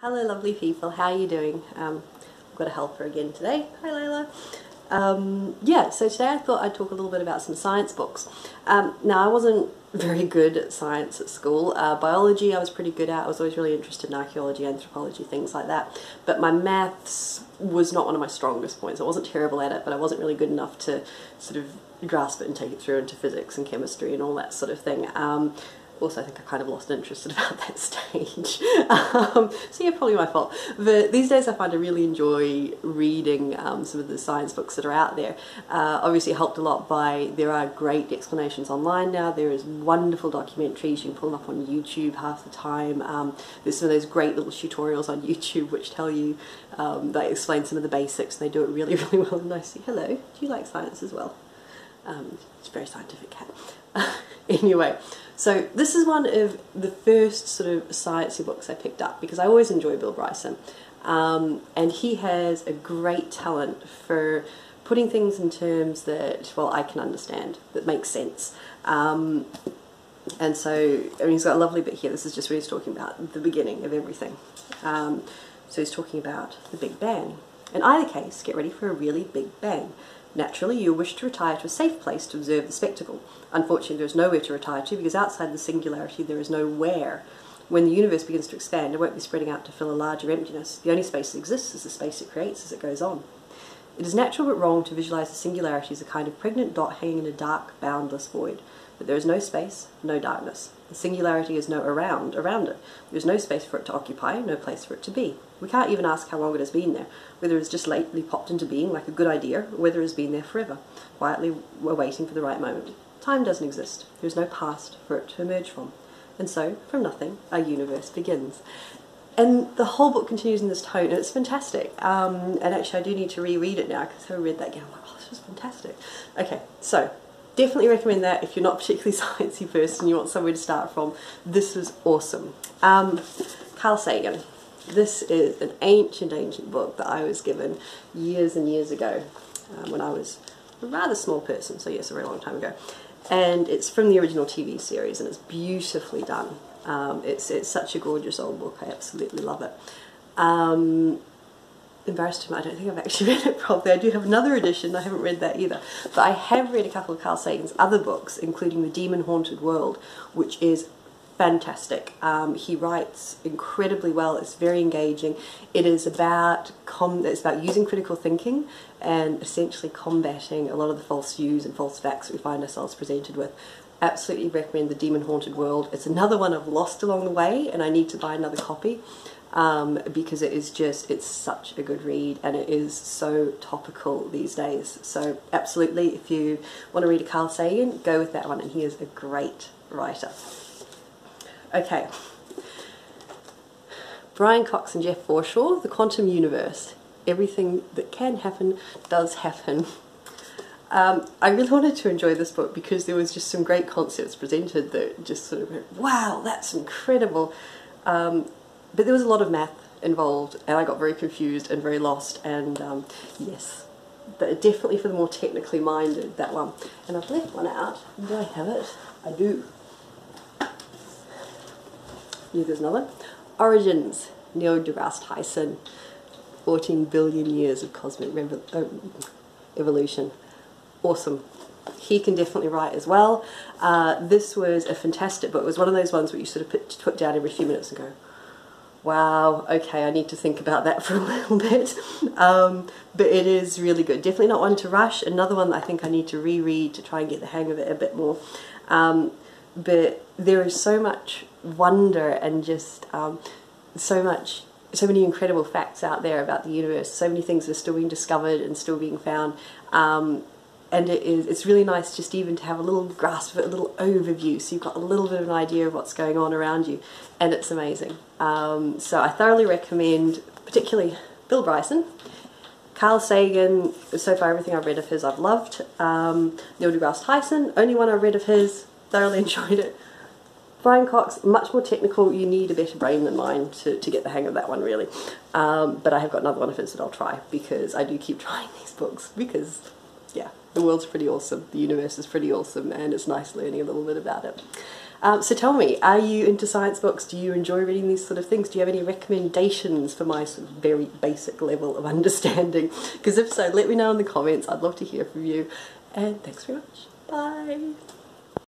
Hello lovely people, how are you doing? Um, I've got a helper again today. Hi Layla. Um, yeah, so today I thought I'd talk a little bit about some science books. Um, now I wasn't very good at science at school. Uh, biology I was pretty good at. I was always really interested in archaeology, anthropology, things like that. But my maths was not one of my strongest points. I wasn't terrible at it, but I wasn't really good enough to sort of grasp it and take it through into physics and chemistry and all that sort of thing. Um, also I think I kind of lost interest at about that stage. um, so yeah, probably my fault. But these days I find I really enjoy reading um, some of the science books that are out there. Uh, obviously helped a lot by, there are great explanations online now, there is wonderful documentaries, you can pull them up on YouTube half the time. Um, there's some of those great little tutorials on YouTube which tell you, um, they explain some of the basics, they do it really, really well and I nicely. Hello, do you like science as well? Um, it's very scientific cat. anyway, so this is one of the first sort of sciencey books I picked up because I always enjoy Bill Bryson. Um, and he has a great talent for putting things in terms that, well, I can understand, that make sense. Um, and so, I mean, he's got a lovely bit here. This is just what he's talking about, the beginning of everything. Um, so he's talking about the Big Bang. In either case, get ready for a really big bang. Naturally, you'll wish to retire to a safe place to observe the spectacle. Unfortunately, there is nowhere to retire to because outside the singularity there is no where. When the universe begins to expand, it won't be spreading out to fill a larger emptiness. The only space that exists is the space it creates as it goes on. It is natural but wrong to visualize the singularity as a kind of pregnant dot hanging in a dark, boundless void. But there is no space, no darkness. The singularity is no around around it. There's no space for it to occupy, no place for it to be. We can't even ask how long it has been there, whether it's just lately popped into being like a good idea, or whether it's been there forever, quietly waiting for the right moment. Time doesn't exist. There's no past for it to emerge from. And so, from nothing, our universe begins. And the whole book continues in this tone, and it's fantastic. Um, and actually, I do need to reread it now because I read that again. I'm like, oh, this was fantastic. Okay, so definitely recommend that if you're not particularly sciencey person, and you want somewhere to start from. This was awesome. Um, Carl Sagan. This is an ancient, ancient book that I was given years and years ago um, when I was a rather small person, so yes, a very long time ago. And it's from the original TV series and it's beautifully done. Um, it's, it's such a gorgeous old book, I absolutely love it. Um, embarrassed to I don't think I've actually read it properly. I do have another edition, I haven't read that either. But I have read a couple of Carl Sagan's other books, including The Demon Haunted World, which is fantastic. Um, he writes incredibly well. It's very engaging. It is about it's about using critical thinking and essentially combating a lot of the false views and false facts that we find ourselves presented with. Absolutely recommend The Demon Haunted World. It's another one I've lost along the way and I need to buy another copy um, because it is just, it's such a good read and it is so topical these days. So absolutely, if you want to read a Carl Sagan, go with that one and he is a great writer. Okay. Brian Cox and Jeff Forshaw, The Quantum Universe. Everything that can happen does happen. Um, I really wanted to enjoy this book because there was just some great concepts presented that just sort of went, wow, that's incredible. Um, but there was a lot of math involved and I got very confused and very lost and um, yes, but definitely for the more technically minded, that one. And I've left one out. Do I have it? I do. Here there's another. Origins, Neil deGrasse Tyson, 14 billion years of cosmic uh, evolution. Awesome. He can definitely write as well. Uh, this was a fantastic book. It was one of those ones where you sort of put, put down every few minutes and go, wow, okay, I need to think about that for a little bit. Um, but it is really good. Definitely not one to rush. Another one that I think I need to reread to try and get the hang of it a bit more. Um, but there is so much wonder and just um, so much so many incredible facts out there about the universe. So many things are still being discovered and still being found. Um, and it is it's really nice just even to have a little grasp of it, a little overview so you've got a little bit of an idea of what's going on around you. And it's amazing. Um, so I thoroughly recommend particularly Bill Bryson Carl Sagan so far everything I've read of his I've loved. Um, Neil deGrasse Tyson only one I've read of his thoroughly enjoyed it Brian Cox, much more technical, you need a better brain than mine to, to get the hang of that one really. Um, but I have got another one of his that I'll try because I do keep trying these books because yeah, the world's pretty awesome, the universe is pretty awesome and it's nice learning a little bit about it. Um, so tell me, are you into science books? Do you enjoy reading these sort of things? Do you have any recommendations for my sort of very basic level of understanding? Because if so, let me know in the comments. I'd love to hear from you. And thanks very much. Bye.